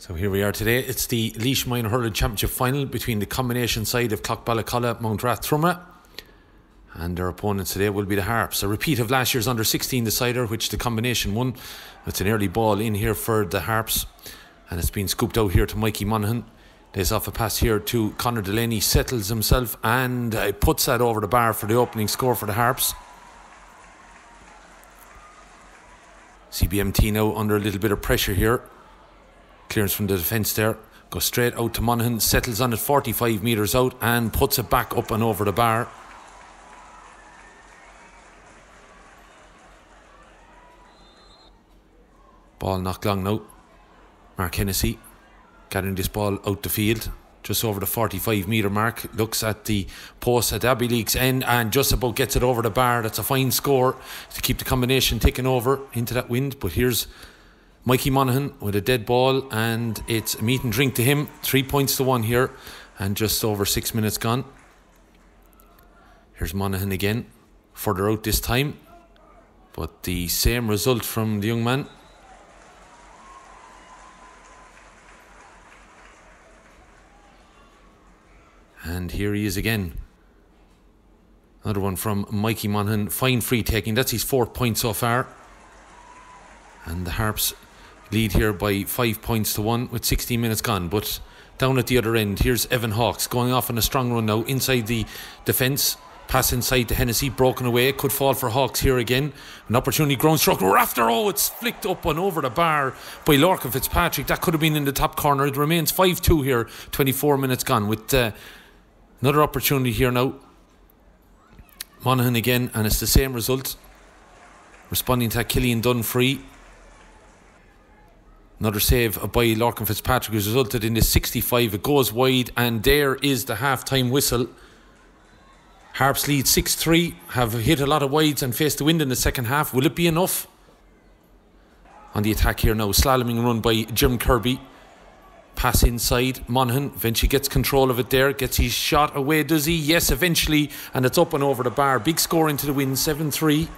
So here we are today. It's the Laois Minor Hurling Championship final between the combination side of Clough-Ballacolla, Mount Rath Trumera. And their opponents today will be the Harps. A repeat of last year's under 16 decider, which the combination won. It's an early ball in here for the Harps. And it's been scooped out here to Mikey Monaghan. Lays off a pass here to Connor Delaney, settles himself and puts that over the bar for the opening score for the Harps. CBMT now under a little bit of pressure here. Clearance from the defence there. Goes straight out to Monaghan, settles on it 45 metres out and puts it back up and over the bar. Ball knocked long now. Mark Hennessy getting this ball out the field just over the 45 metre mark. Looks at the post at Abbeyleix end and just about gets it over the bar. That's a fine score to keep the combination ticking over into that wind. But here's Mikey Monaghan with a dead ball, and it's a meat and drink to him. Three points to one here, and just over six minutes gone. Here's Monaghan again, further out this time, but the same result from the young man. And here he is again. Another one from Mikey Monaghan. Fine free taking. That's his fourth point so far. And the Harps lead here by five points to one with 16 minutes gone. But down at the other end, here's Evan Hawks going off on a strong run now inside the defence. Pass inside to Hennessy, broken away. Could fall for Hawks here again. An opportunity, ground stroke. After, oh, it's flicked up and over the bar by Lorcan Fitzpatrick. That could have been in the top corner. It remains 5 2 here, 24 minutes gone. With uh, another opportunity here now. Monaghan again, and it's the same result. Responding to Killian Dunn free. Another save by Lorcan Fitzpatrick has resulted in the 65. It goes wide, and there is the half time whistle. Harps lead 6 3, have hit a lot of wides and faced the wind in the second half. Will it be enough? On the attack here now, slaloming run by Jim Kirby. Pass inside, Monaghan eventually gets control of it there, gets his shot away, does he? Yes, eventually, and it's up and over the bar. Big score into the win, 7 3.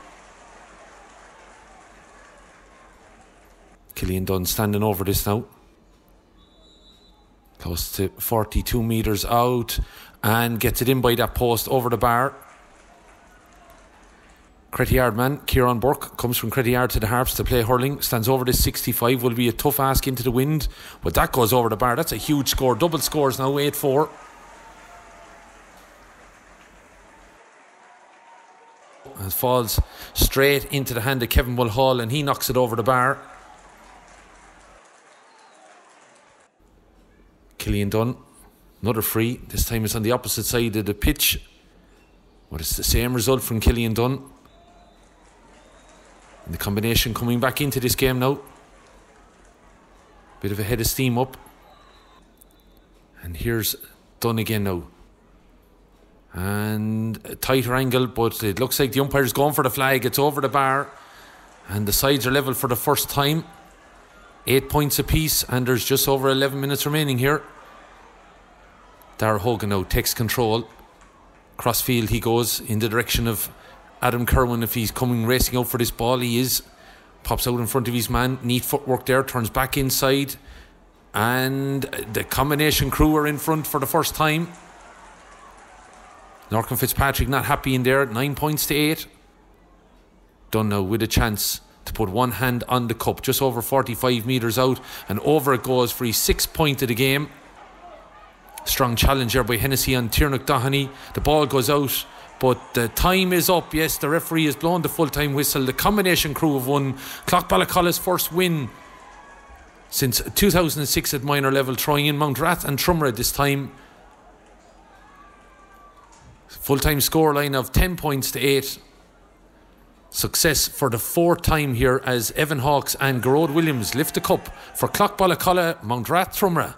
Killian Dunn standing over this now. Close to 42 metres out and gets it in by that post over the bar. Cretty man, Kieran Burke, comes from Cretty to the Harps to play hurling, stands over this 65, will be a tough ask into the wind, but that goes over the bar. That's a huge score. Double scores now, 8 4. And falls straight into the hand of Kevin Mulhall, and he knocks it over the bar. Killian Dunn, another free. This time it's on the opposite side of the pitch. But it's the same result from Killian Dunn. And the combination coming back into this game now. Bit of a head of steam up. And here's Dunn again now. And a tighter angle, but it looks like the umpire's going for the flag. It's over the bar. And the sides are level for the first time. Eight points apiece, and there's just over 11 minutes remaining here. Dara Hogan now takes control. Crossfield he goes in the direction of Adam Kerwin. If he's coming racing out for this ball, he is. Pops out in front of his man. Neat footwork there. Turns back inside. And the combination crew are in front for the first time. Lorcan Fitzpatrick not happy in there. Nine points to eight. Dunn now with a chance to put one hand on the cup, just over 45 metres out, and over it goes for his sixth point of the game. Strong challenge by Hennessy on Tiernock. The ball goes out, but the time is up. Yes, the referee has blown the full time whistle. The combination crew have won Clough-Ballacolla's first win since 2006 at minor level, trying in Mountrath and Trumera this time. Full time scoreline of 10 points to 8. Success for the fourth time here as Evan Hawks and Gearóid Williams lift the cup for Clough-Ballacolla, Mount Rath Trumera.